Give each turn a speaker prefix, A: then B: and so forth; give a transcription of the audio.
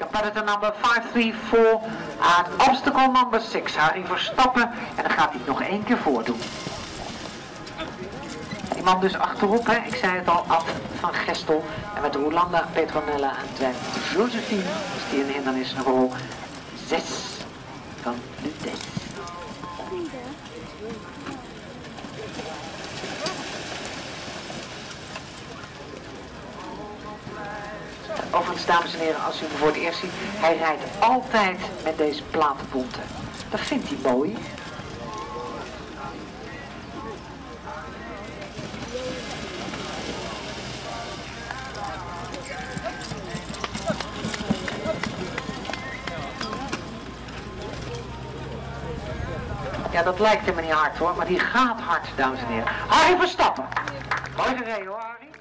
A: competitor number 534 aan obstacle number 6, Harry Verstappen. En dan gaat hij nog één keer voordoen. Die man dus achterop, hè? ik zei het al, Ad van Gestel. En met Rolanda, Petronella en Twen Josephine is die een hindernis een rol 6 van de test. Overigens, dames en heren, als u hem voor het eerst ziet, hij rijdt altijd met deze platenbonten. Dat vindt hij mooi. Ja, dat lijkt hem niet hard hoor, maar die gaat hard, dames en heren. Harry Verstappen. Mooi gereden hoor, Harry.